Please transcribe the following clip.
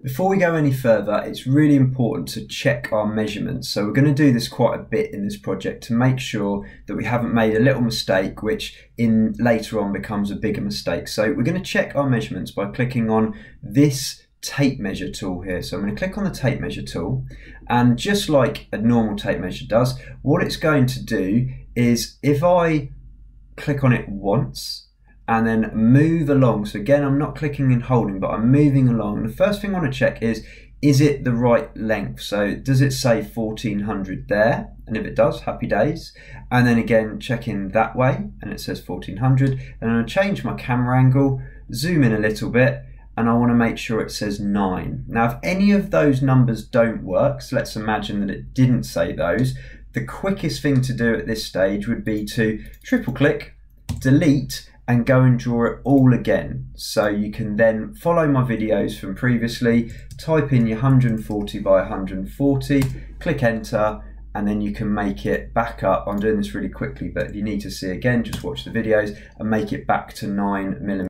Before we go any further, it's really important to check our measurements. So we're going to do this quite a bit in this project to make sure that we haven't made a little mistake which in later on becomes a bigger mistake. So we're going to check our measurements by clicking on this tape measure tool here. So I'm going to click on the tape measure tool and just like a normal tape measure does, what it's going to do is if I click on it once and then move along. So again, I'm not clicking and holding, but I'm moving along. And the first thing I want to check is, is it the right length? So does it say 1400 there? And if it does, happy days. And then again, checking that way, and it says 1400. And to change my camera angle, zoom in a little bit, and I want to make sure it says 9. Now, if any of those numbers don't work, so let's imagine that it didn't say those, the quickest thing to do at this stage would be to triple click, delete, and go and draw it all again. So you can then follow my videos from previously, type in your 140 by 140, click enter, and then you can make it back up. I'm doing this really quickly, but if you need to see again, just watch the videos and make it back to nine millimeters.